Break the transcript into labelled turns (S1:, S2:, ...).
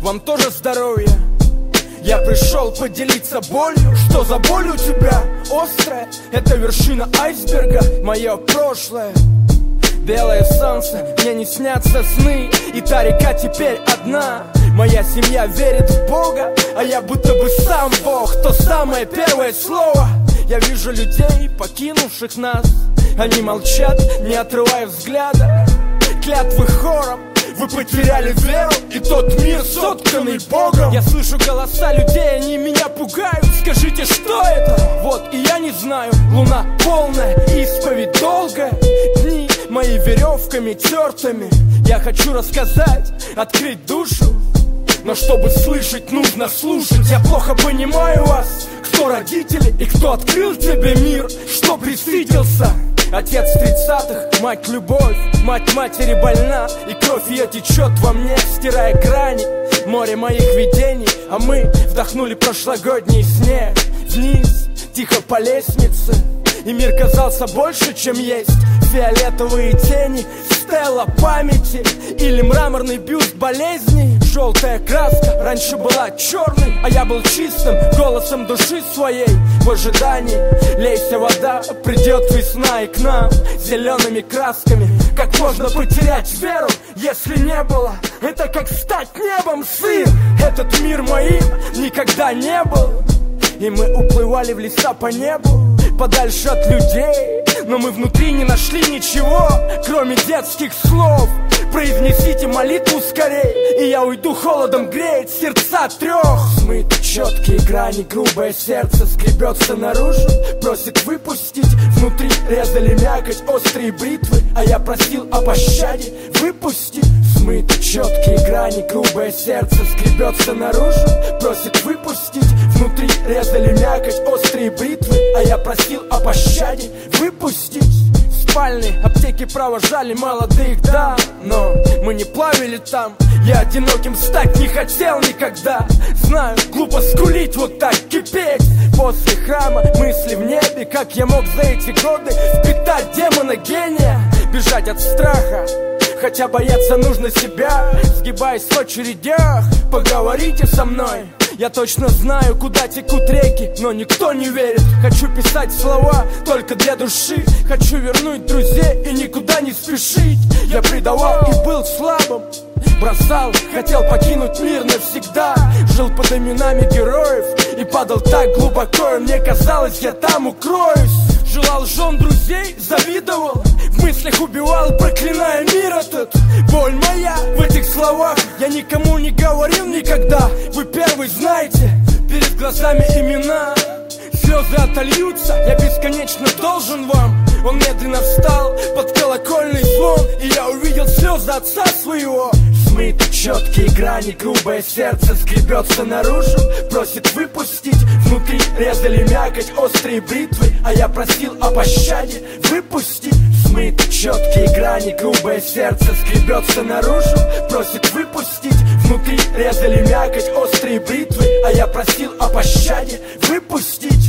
S1: вам тоже здоровья я пришел поделиться болью. Что за боль у тебя? Острая. Это вершина айсберга Мое прошлое. Белое солнце, мне не снятся сны. И та река теперь одна. Моя семья верит в Бога А я будто бы сам Бог. То самое первое слово. Я вижу людей, покинувших нас. Они молчат, не отрывая взгляда. Клятвы хором вы потеряли веру и тот мир, сотканный Богом. Я слышу голоса людей, они меня пугают. Скажите, что это? Вот, и я не знаю. Луна полная, исповедь долгая. Дни мои веревками тертыми. Я хочу рассказать, открыть душу. Но чтобы слышать, нужно слушать. Я плохо понимаю вас. Кто родители и кто открыл тебе мир? Что присытился Отец тридцатых, мать любовь, мать матери больна И кровь ее течет во мне, стирая грани Море моих видений, а мы вдохнули прошлогодний снег. Вниз, тихо по лестнице И мир казался больше, чем есть. Фиолетовые тени, стела памяти. Или мраморный бюст болезней Желтая краска раньше была черной А я был чистым голосом души своей. В ожидании лейся вода Придет весна и к нам Зелеными красками. Как можно потерять веру, если не было? Это как стать небом, сын. Этот мир моим никогда не был. И мы уплывали в леса по небу подальше от людей. Но мы внутри не нашли ничего, кроме детских слов Произнесите молитву скорей И я уйду холодом греет сердца трех Смыты четкие грани, грубое сердце скребется наружу. Просит выпустить, внутри резали мякоть острые бритвы. А я просил о пощаде, выпусти. Смыты четкие грани, грубое сердце скребется наружу. Просит выпустить, внутри резали мякоть острые бритвы. А я просил о пощаде, выпустить спальни Аптеки провожали молодых дам Но мы не плавили там. Я одиноким стать не хотел никогда. Знаю, глупо скулить, вот так кипеть. После храма мысли в небе Как я мог за эти годы впитать демона гения Бежать от страха. Хотя бояться нужно себя. Сгибаясь в очередях Поговорите со мной я точно знаю, куда текут реки, но никто не верит. Хочу писать слова только для души. Хочу вернуть друзей и никуда не спешить. Я предавал и был слабым Бросал, хотел покинуть мир навсегда. Жил под именами героев И падал так глубоко, и мне казалось, я там укроюсь. Желал жен друзей, завидовал мыслях убивал, проклиная мир этот. Боль моя в этих словах. Я никому не говорил никогда. Вы первый знаете Перед глазами имена. Слезы отольются Я бесконечно должен вам. Он медленно встал под колокольный звон И я увидел слезы отца своего. Смыты четкие грани, грубое сердце скребется наружу. Просит выпустить, внутри резали мякоть острые бритвы. А я просил о пощаде, выпусти Смыты четкие грани, грубое сердце скребется наружу Просит выпустить, внутри резали мякоть острые бритвы А я просил о пощаде, выпустить